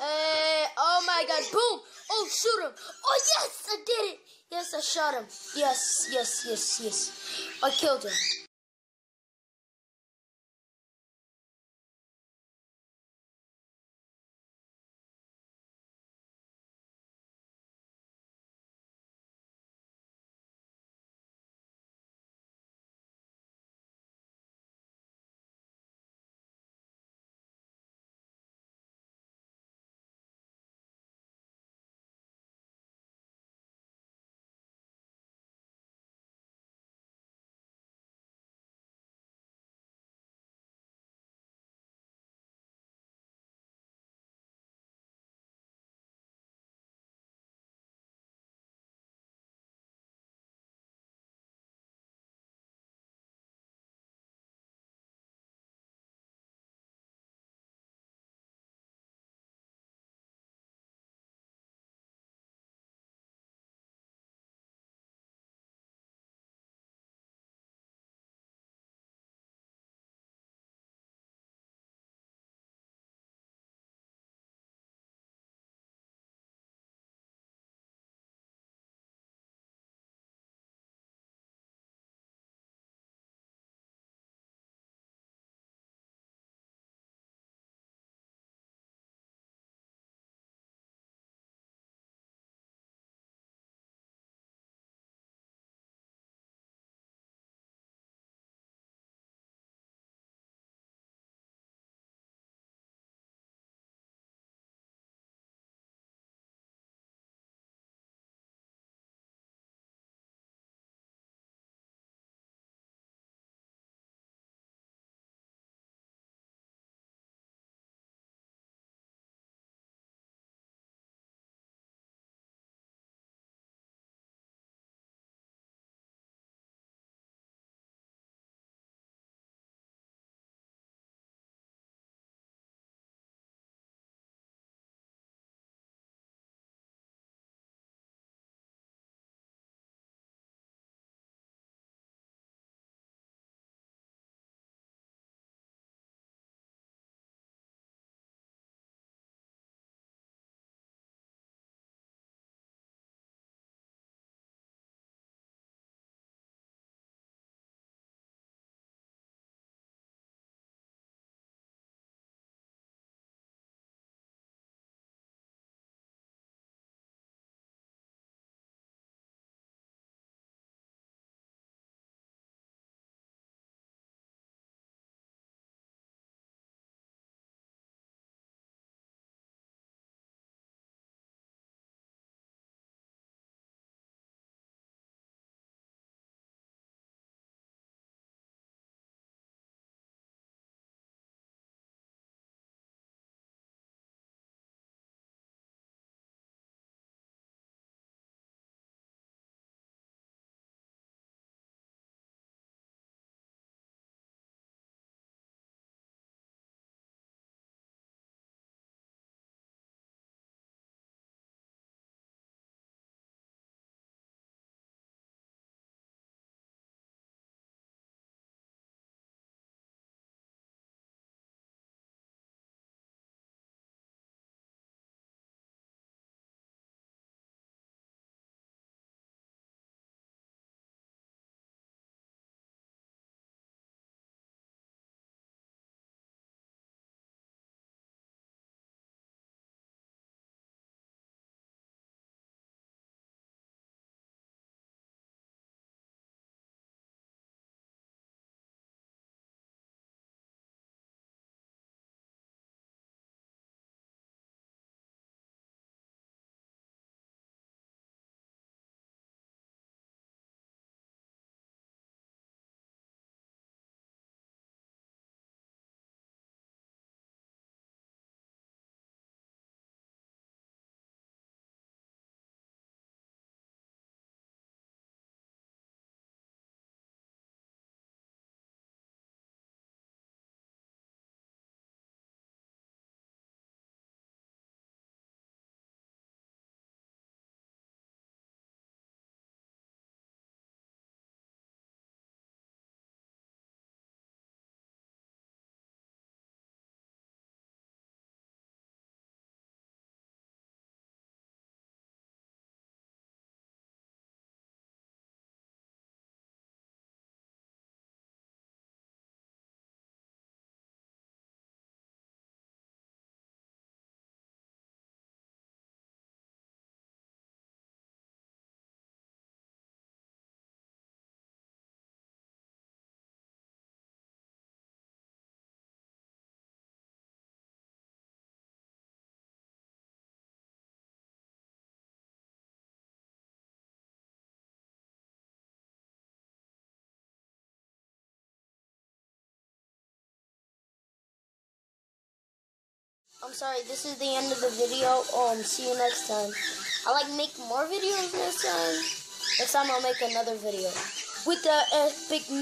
Uh, oh my god, boom! Oh, shoot him! Oh, yes, I did it! Yes, I shot him. Yes, yes, yes, yes. I killed him. I'm sorry, this is the end of the video. Um, see you next time. I like make more videos next time. Next time I'll make another video with the epic mix.